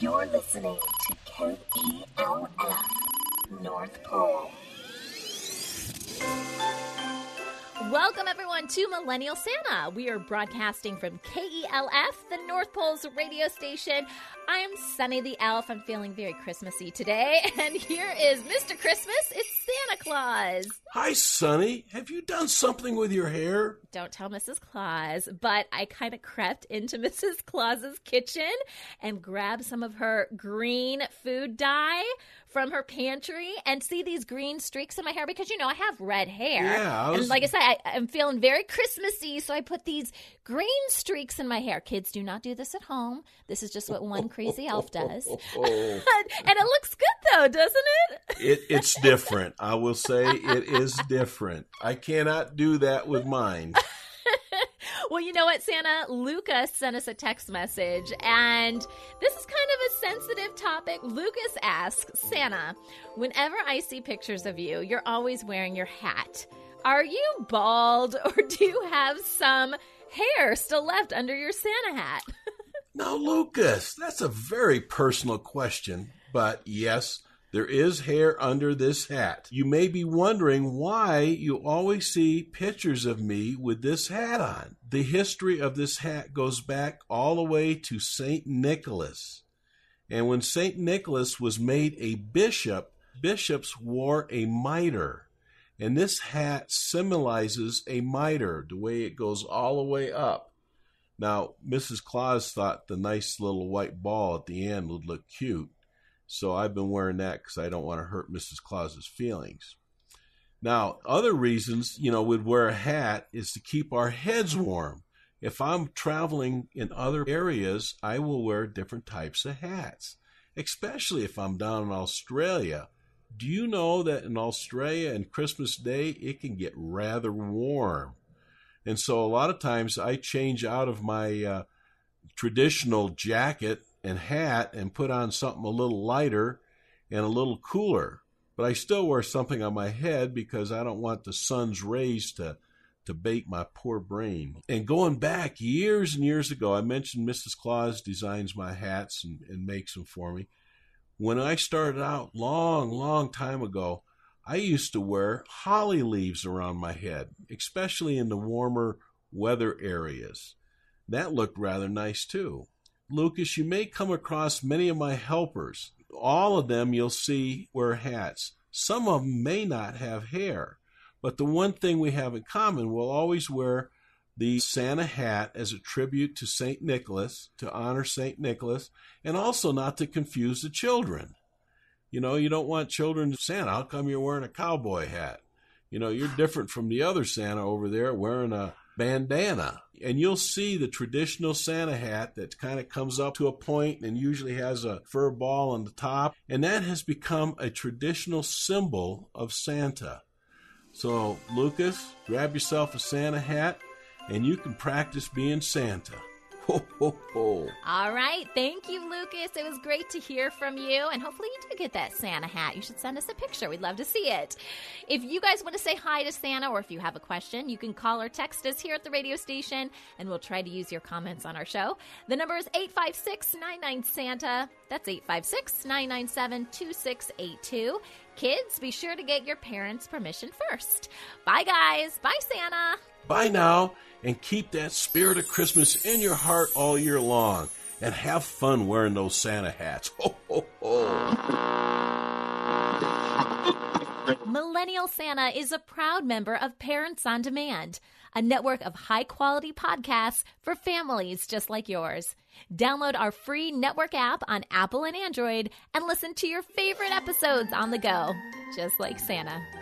You're listening to KELF North Pole. Welcome, everyone, to Millennial Santa. We are broadcasting from KELF, the North Pole's radio station. I am Sunny the Elf. I'm feeling very Christmassy today. And here is Mr. Christmas. It's Santa Claus. Hi, Sunny. Have you done something with your hair? Don't tell Mrs. Claus, but I kind of crept into Mrs. Claus's kitchen and grabbed some of her green food dye from her pantry and see these green streaks in my hair because you know I have red hair. Yeah, I was- And like I said, I, I'm feeling very Christmassy, so I put these green streaks in my hair. Kids, do not do this at home. This is just what one crazy elf does. And it looks good though, doesn't it? it, it's different. I will say it is different. I cannot do that with mine. Well, you know what, Santa? Lucas sent us a text message, and this is kind of a sensitive topic. Lucas asks Santa, whenever I see pictures of you, you're always wearing your hat. Are you bald, or do you have some hair still left under your Santa hat? Now, Lucas, that's a very personal question, but yes, there is hair under this hat. You may be wondering why you always see pictures of me with this hat on. The history of this hat goes back all the way to St. Nicholas. And when St. Nicholas was made a bishop, bishops wore a mitre. And this hat symbolizes a mitre, the way it goes all the way up. Now, Mrs. Claus thought the nice little white ball at the end would look cute, so I've been wearing that because I don't want to hurt Mrs. Claus's feelings. Now, other reasons, you know, we'd wear a hat is to keep our heads warm. If I'm traveling in other areas, I will wear different types of hats, especially if I'm down in Australia. Do you know that in Australia and Christmas Day it can get rather warm? And so a lot of times I change out of my uh, traditional jacket and hat and put on something a little lighter and a little cooler. But I still wear something on my head because I don't want the sun's rays to to bake my poor brain. And going back years and years ago, I mentioned Mrs. Claus designs my hats and, and makes them for me. When I started out long, long time ago, I used to wear holly leaves around my head, especially in the warmer weather areas. That looked rather nice too. Lucas, you may come across many of my helpers. All of them you'll see wear hats. Some of them may not have hair, but the one thing we have in common, we'll always wear the Santa hat as a tribute to St. Nicholas, to honor St. Nicholas, and also not to confuse the children. You know, you don't want children to Santa. How come you're wearing a cowboy hat? You know, you're different from the other Santa over there wearing a bandana. And you'll see the traditional Santa hat that kind of comes up to a point and usually has a fur ball on the top. And that has become a traditional symbol of Santa. So, Lucas, grab yourself a Santa hat and you can practice being Santa. Ho, ho, ho. All right. Thank you, Lucas. It was great to hear from you. And hopefully, you do get that Santa hat. You should send us a picture. We'd love to see it. If you guys want to say hi to Santa or if you have a question, you can call or text us here at the radio station and we'll try to use your comments on our show. The number is 856 99 Santa. That's 856 997 2682. Kids, be sure to get your parents' permission first. Bye, guys. Bye, Santa. Bye now, and keep that spirit of Christmas in your heart all year long. And have fun wearing those Santa hats. Ho, ho, ho. Millennial Santa is a proud member of Parents on Demand, a network of high quality podcasts for families just like yours. Download our free network app on Apple and Android and listen to your favorite episodes on the go, just like Santa.